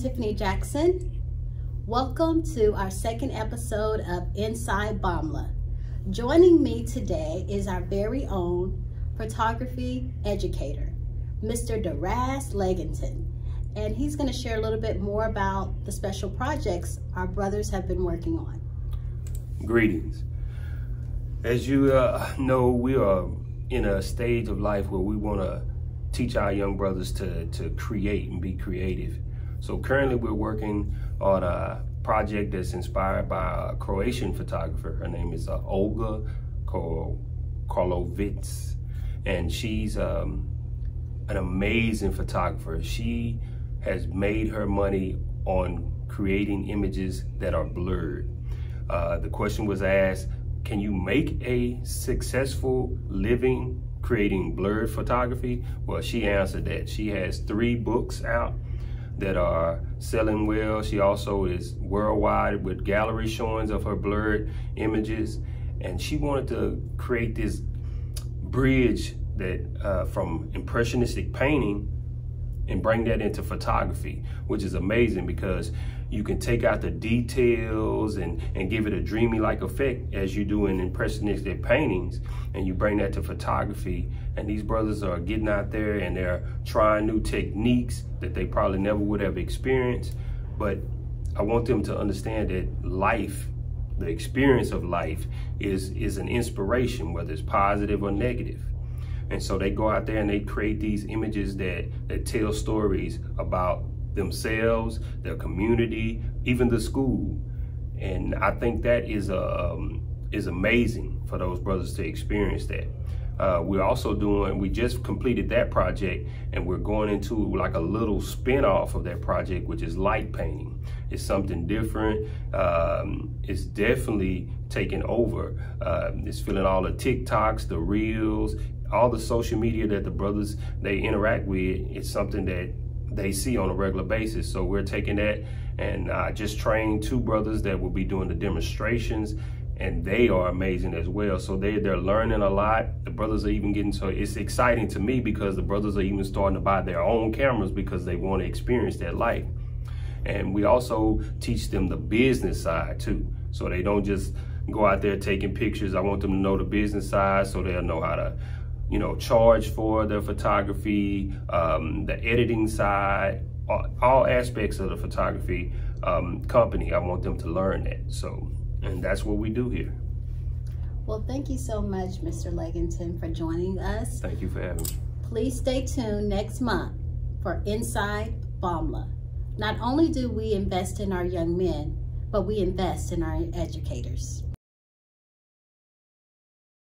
Tiffany Jackson. Welcome to our second episode of Inside BOMLA. Joining me today is our very own photography educator, Mr. Daraz Leggington. And he's going to share a little bit more about the special projects our brothers have been working on. Greetings. As you uh, know, we are in a stage of life where we want to teach our young brothers to, to create and be creative. So currently we're working on a project that's inspired by a Croatian photographer. Her name is uh, Olga Karlovac. And she's um, an amazing photographer. She has made her money on creating images that are blurred. Uh, the question was asked, can you make a successful living creating blurred photography? Well, she answered that. She has three books out that are selling well. She also is worldwide with gallery showings of her blurred images. And she wanted to create this bridge that uh, from impressionistic painting and bring that into photography, which is amazing because you can take out the details and, and give it a dreamy like effect as you do in impressionistic paintings and you bring that to photography. And these brothers are getting out there and they're trying new techniques that they probably never would have experienced. But I want them to understand that life the experience of life is is an inspiration whether it's positive or negative and so they go out there and they create these images that that tell stories about themselves, their community, even the school. And I think that is um, is amazing for those brothers to experience that. Uh, we're also doing, we just completed that project and we're going into like a little spin-off of that project, which is light painting. It's something different. Um, it's definitely taking over. Uh, it's filling all the TikToks, the reels, all the social media that the brothers, they interact with. It's something that they see on a regular basis. So we're taking that and uh, just trained two brothers that will be doing the demonstrations and they are amazing as well. So they, they're learning a lot. The brothers are even getting, so it's exciting to me because the brothers are even starting to buy their own cameras because they want to experience that life. And we also teach them the business side too. So they don't just go out there taking pictures. I want them to know the business side so they'll know how to you know, charge for the photography, um, the editing side, all, all, aspects of the photography um, company. I want them to learn that. So, and that's what we do here. Well, thank you so much, Mr. Leggington, for joining us. Thank you for having me. Please stay tuned next month for Inside BOMLA. Not only do we invest in our young men, but we invest in our educators.